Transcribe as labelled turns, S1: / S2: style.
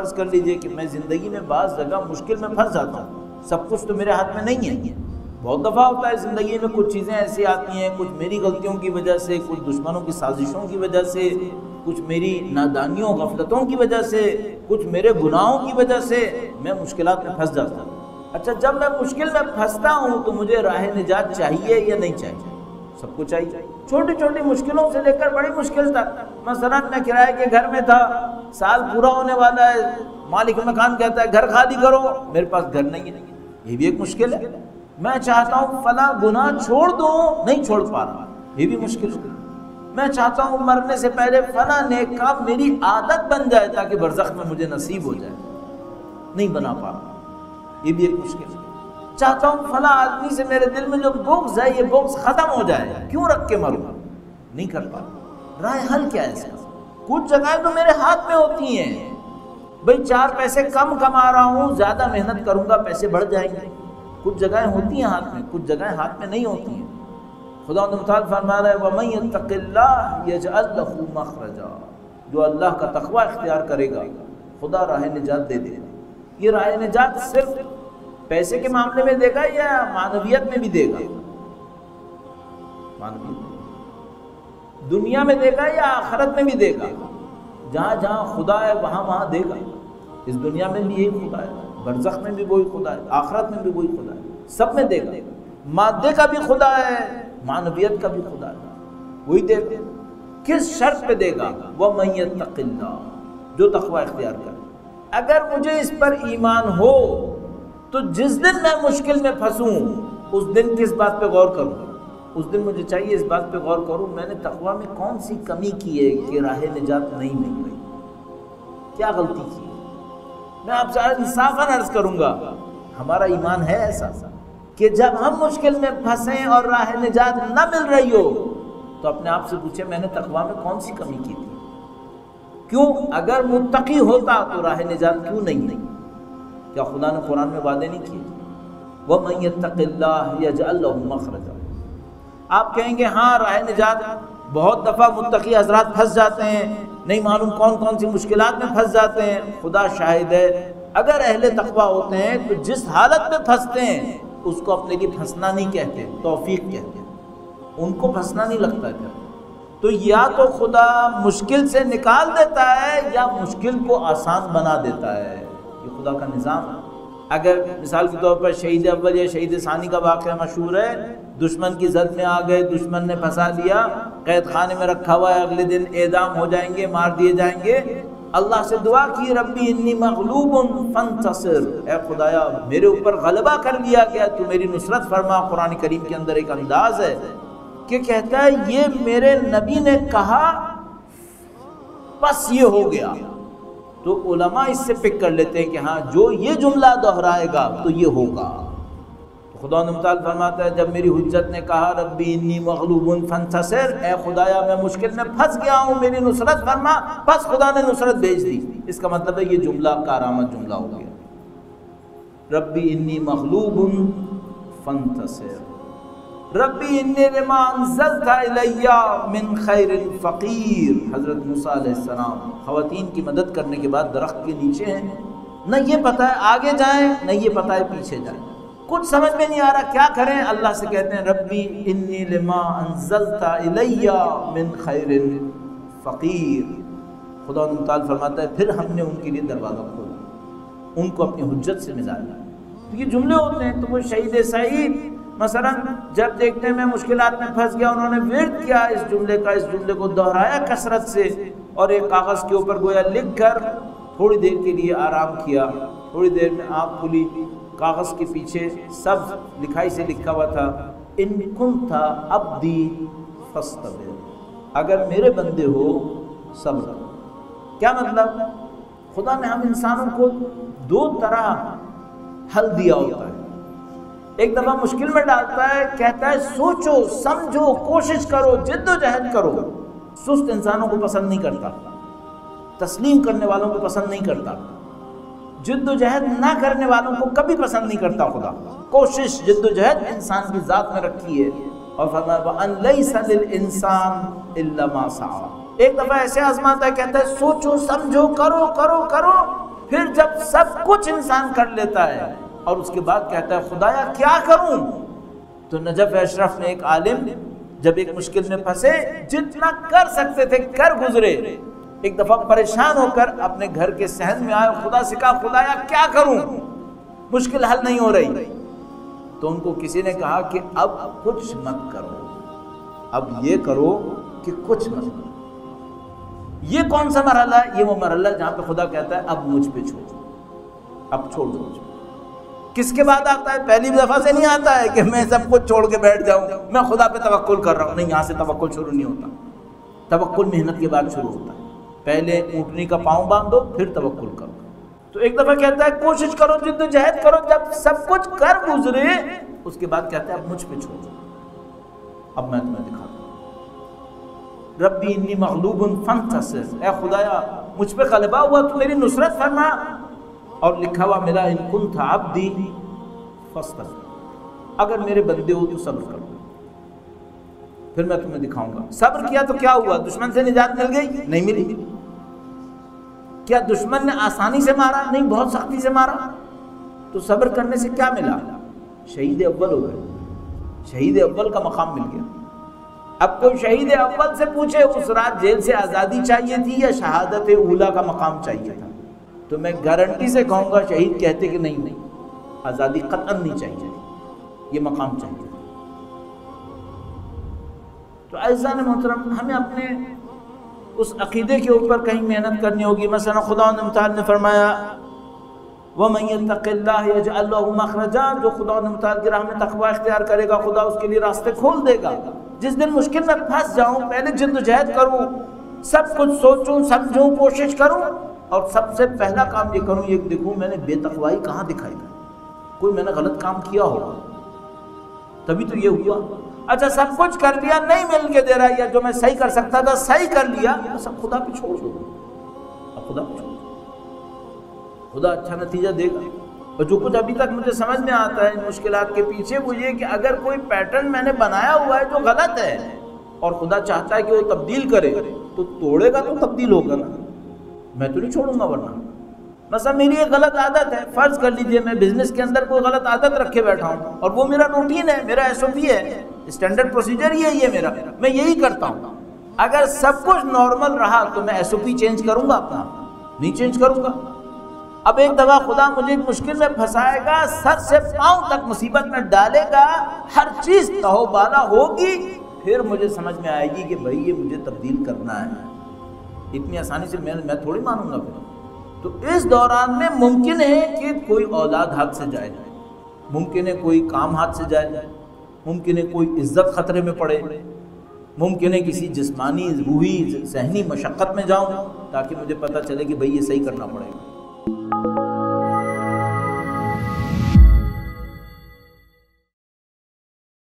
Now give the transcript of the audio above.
S1: فرض کر لیجیے کہ میں زندگی میں بعض جگہ مشکل میں پھنس جاتا ہوں۔ سب کچھ تو میرے ہاتھ میں نہیں ہے۔ بہت دفعہ ہوتا ہے زندگی میں کچھ چیزیں ایسی آتی ہیں، کچھ میری غلطیوں کی وجہ سے، کچھ دشمنوں کی سازشوں کی وجہ سے، کچھ میری نادانیوں، غفلتوں کی وجہ سے، کچھ میرے گناہوں کی وجہ سے میں مشکلات میں پھنس جاتا ہوں۔ اچھا جب میں مشکل میں پھنستا ہوں تو مجھے راہ نجات چاہیے یا نہیں چاہیے؟ سب کو چاہیے۔ چھوٹی چھوٹی مشکلوں سے لے کر بڑی مشکل تک۔ مثلا میں کرائے کے گھر میں تھا، سال پورا ہونے والا ہے، مالک مکان کہتا ہے، گھر خالی کرو۔ میرے پاس گھر نہیں ہے، یہ بھی ایک مشکل ہے۔ میں چاہتا ہوں فلاں گناہ چھوڑ دوں، نہیں چھوڑ پا رہا۔ یہ بھی مشکل ہے۔ میں چاہتا ہوں مرنے سے پہلے فلاں نیک کام میری عادت بن جائے تاکہ برزخ میں مجھے نصیب ہو جائے۔ نہیں بنا پا رہا۔ یہ بھی ایک مشکل ہے۔ چاہتا ہوں فلاں آدمی سے میرے دل میں جو بغض ہے، یہ بغض ختم ہو جائے۔ کیوں رکھ کے مروں؟ نہیں کر پا۔ رائے حل کیا ہے اس کا؟ کچھ جگہیں تو میرے ہاتھ میں ہوتی ہیں۔ بھئی چار پیسے کم کما رہا ہوں، زیادہ محنت کروں گا، پیسے بڑھ جائیں گے۔ کچھ جگہیں ہوتی ہیں ہاتھ میں، کچھ جگہیں ہاتھ میں نہیں ہوتی ہیں۔ خدا مطال فرما رہا ہے، وَمَن يَتَّقِ اللَّهِ يَجْعَلْ لَهُ مَخْرَجًا۔ جو اللہ کا تقوی اختیار کرے گا، خدا راہ نجات دے دے۔ یہ راہ نجات صرف پیسے کے معاملے میں دے گا یا معنویت میں بھی دے گا؟ معنویت دنیا میں دے گا یا آخرت میں بھی دے گا؟ جہاں جہاں خدا ہے وہاں وہاں دے گا. اس دنیا میں بھی یہی خدا ہے. برزخ میں بھی وہی خدا ہے. آخرت میں بھی وہی خدا ہے. سب میں دے گا. مادے کا بھی خدا ہے معنویت کا بھی خدا ہے. وہی دے گا. کس شرط پہ دے گا؟ وہ میت جو تقوی اختیار کر اگر مجھے اس پر ایمان ہو تو جس دن میں مشکل میں پھنسوں، اس دن کس بات پہ غور کروں۔ اس دن مجھے چاہیے اس بات پہ غور کروں، میں نے تقوی میں کون سی کمی کی ہے کہ راہ نجات نہیں مل رہی کیا غلطی کی؟ میں آپ سے انصافاً عرض کروں گا، ہمارا ایمان ہے ایسا کہ جب ہم مشکل میں پھنسیں اور راہ نجات نہ مل رہی ہو، تو اپنے آپ سے پوچھیں میں نے تقوی میں کون سی کمی کی تھی؟ کیوں؟ اگر متقی ہوتا تو راہ نجات کیوں نہیں نہیں؟ کیا خدا نے قرآن میں وعدے نہیں کیے؟ وَمَن يَتَّقِ اللَّهِ يَجْعَلْ لَهُ مَخْرَجًا۔ آپ کہیں گے ہاں راہ نجات بہت دفعہ متقی حضرات پھنس جاتے ہیں، نہیں معلوم کون کون سی مشکلات میں پھنس جاتے ہیں۔ خدا شاہد ہے، اگر اہل تقوی ہوتے ہیں تو جس حالت میں پھنستے ہیں، اس کو اپنے لیے پھنسنا نہیں کہتے، توفیق کہتے۔ ہیں ان کو پھنسنا نہیں لگتا ہے۔ تو یا تو خدا مشکل سے نکال دیتا ہے یا مشکل کو آسان بنا دیتا ہے۔ خدا کا نظام۔ ہے اگر مثال کے طور پر شہید اول یا شہید ثانی کا واقعہ مشہور ہے، دشمن کی زد میں آ گئے، دشمن نے پھنسا دیا، قید خانے میں رکھا ہوا ہے، اگلے دن اعدام ہو جائیں گے، مار دیے جائیں گے۔ اللہ سے دعا کی، ربی انی مغلوب فانتصر۔ اے خدایا، میرے اوپر غلبہ کر لیا گیا، تو میری نصرت فرما۔ قرآن کریم کے اندر ایک انداز ہے کہ کہتا ہے، یہ میرے نبی نے کہا بس یہ ہو گیا۔ تو علماء اس سے پک کر لیتے ہیں کہ ہاں جو یہ جملہ دہرائے گا تو یہ ہوگا۔ خدا نمتال فرماتا ہے، جب میری حجت نے کہا، ربی انی مغلوب فانتصر، اے خدایا، میں مشکل میں پھنس گیا ہوں، میری نصرت فرما۔ بس خدا نے نصرت بھیج دی۔ اس کا مطلب ہے، یہ جملہ کارآمد جملہ ہو گیا۔ ربی انی مغلوب فانتصر۔ ربی انی لما انزلت الیہ من خیر فقیر حضرت موسیٰ علیہ السلام خواتین کی مدد کرنے کے بعد درخت کے نیچے ہیں۔ نہ یہ پتہ ہے آگے جائیں، نہ یہ پتہ ہے پیچھے جائیں۔ کچھ سمجھ میں نہیں آ رہا کیا کریں؟ اللہ سے کہتے ہیں، ربی انی لما انزلت الیہ من خیر فقیر خدا تعالیٰ فرماتا ہے، پھر ہم نے ان کے لیے دروازہ کھولا، ان کو اپنی حجت سے مزاج تو یہ جملے ہوتے ہیں، تو وہ شہید سعید مثلا جب دیکھتے ہیں میں مشکلات میں پھنس گیا، انہوں نے ورد کیا اس جملے کا، اس جملے کو دہرایا کثرت سے اور ایک کاغذ کے اوپر گویا لکھ کر تھوڑی دیر کے لیے آرام کیا۔ تھوڑی دیر میں آنکھ کھلی، کاغذ کے پیچھے سب لکھائی سے لکھا ہوا تھا، ان کن تھا ابدی فستبر اگر میرے بندے ہو، صبر کیا مطلب؟ خدا نے ہم انسانوں کو دو طرح حل دیا ہوتا ہے۔ ایک دفعہ مشکل میں ڈالتا ہے، کہتا ہے، سوچو، سمجھو، کوشش کرو، جد و جہد کرو۔ سست انسانوں کو پسند نہیں کرتا۔ تسلیم کرنے والوں کو پسند نہیں کرتا۔ جد و جہد نہ کرنے والوں کو کبھی پسند نہیں کرتا خدا۔ کوشش جد و جہد انسان کی ذات میں رکھی ہے۔ اور فرمایا ایک دفعہ ایسے آزماتا ہے، کہتا ہے، سوچو، سمجھو، کرو کرو کرو۔ پھر جب سب کچھ انسان کر لیتا ہے اور اس کے بعد کہتا ہے، خدایا، کیا کروں؟ تو نجف اشرف نے ایک عالم جب ایک مشکل میں پھنسے، جتنا کر سکتے تھے، کر گزرے۔ ایک دفعہ پریشان ہو کر اپنے گھر کے سہن میں آئے، خدا سے کہا، خدایا، کیا کروں؟ مشکل حل نہیں ہو رہی. تو ان کو کسی نے کہا کہ، اب کچھ مت کرو، اب یہ کرو کہ کچھ مت کرو۔ یہ کون سا مرحلہ ہے؟ یہ وہ مرحلہ جہاں پہ خدا کہتا ہے، اب مجھ پہ چھوڑ اب چھوڑ دو مجھ پہ۔ کس کے بعد آتا ہے؟ پہلی دفعہ سے نہیں آتا ہے کہ میں سب کچھ چھوڑ کے بیٹھ جاؤں۔ میں خدا پہ توقل کر رہا ہوں۔ نہیں، یہاں سے توقل شروع نہیں ہوتا۔ توقل محنت کے بعد شروع ہوتا ہے۔ پہلے اونٹنی کا پاؤں باندھو، پھر توقل کرو۔ تو ایک دفعہ کہتا ہے، کوشش کرو، جد و جہد کرو، جب سب کچھ کر گزرے، اس کے بعد کہتا ہے، اب مجھ پہ چھوڑ۔ اب میں تمہیں دکھاتا ہوں۔ ربی انی مغلوب فانتصر۔ اے خدایا، مجھ پہ غلبہ ہوا، تو میری نصرت فرما۔ اور لکھا ہوا میرا ان کن تھا عبدی فاستغفر۔ اگر میرے بندے ہو تو صبر کرو۔ پھر میں تمہیں دکھاؤں گا۔ صبر کیا تو کیا ہوا؟ دشمن سے نجات مل گئی؟ نہیں ملی۔ کیا دشمن نے آسانی سے مارا؟ نہیں، بہت سختی سے مارا۔ تو صبر کرنے سے کیا ملا؟ شہید اول ہو گئے۔ شہید اول کا مقام مل گیا۔ اب کوئی شہید اول سے پوچھے، اس رات جیل سے آزادی چاہیے تھی یا شہادت اولا کا مقام چاہیے تھا؟ تو میں گارنٹی سے کہوں گا شہید کہتے کہ نہیں نہیں، آزادی قطن نہیں چاہیے۔ یہ مقام چاہیے۔ تو ایسا نے محترم، ہمیں اپنے اس عقیدے کے اوپر کہیں محنت کرنی ہوگی۔ مثلا خدا متعال نے فرمایا، وَمَن يَتَّقِ اللَّهِ يَجْعَلْ لَهُ مَخْرَجًا، جو خدا متعال کی راہ میں تقوی اختیار کرے گا، خدا اس کے لیے راستے کھول دے گا۔ جس دن مشکل میں پھنس جاؤں، پہلے جد و جہد کروں، سب کچھ سوچوں، سمجھوں، کوشش کروں اور سب سے پہلا کام یہ کروں، یہ دیکھوں میں نے بے تقوائی کہاں دکھائی کوئی میں نے غلط کام کیا ہوگا؟ تبھی تو یہ ہوا۔ اچھا سب کچھ کر لیا، نہیں مل کے دے رہا یا جو میں صحیح کر سکتا تھا، صحیح کر لیا سب خدا پہ چھوڑ دو۔ اب خدا پہ چھوڑ دو۔ خدا اچھا نتیجہ دے گا۔ اور جو کچھ ابھی تک مجھے سمجھ میں آتا ہے ان مشکلات کے پیچھے، وہ یہ کہ اگر کوئی پیٹرن میں نے بنایا ہوا ہے جو غلط ہے اور خدا چاہتا ہے کہ وہ تبدیل کرے، تو توڑے گا تو تبدیل ہوگا نا۔ میں تو نہیں چھوڑوں گا ورنہ۔ مثلا میری ایک غلط عادت ہے، فرض کر لیجیے میں بزنس کے اندر کوئی غلط عادت رکھے بیٹھا ہوں اور وہ میرا روٹین ہے، میرا ایس او پی ہے اسٹینڈرڈ پروسیجر یہی ہے میرا۔ میں یہی کرتا ہوں۔ اگر سب کچھ نارمل رہا تو میں ایس او پی چینج کروں گا اپنا۔ نہیں چینج کروں گا۔ اب ایک دفعہ خدا مجھے مشکل میں پھنسائے گا، سر سے پاؤں تک مصیبت میں ڈالے گا، ہر چیز کہو بالا ہوگی، پھر مجھے سمجھ میں آئے گی کہ بھائی یہ مجھے تبدیل کرنا ہے۔ اتنی آسانی سے میں میں تھوڑی مانوں گا پھر۔ تو اس دوران میں ممکن ہے کہ کوئی اولاد ہاتھ سے جائے۔ جائے ممکن ہے کوئی کام ہاتھ سے جائے۔ جائے ممکن ہے کوئی عزت خطرے میں پڑے۔ ممکن ہے کسی جسمانی، روحی، ذہنی مشقت میں جاؤں تاکہ مجھے پتہ چلے کہ بھئی یہ صحیح کرنا پڑے۔ گا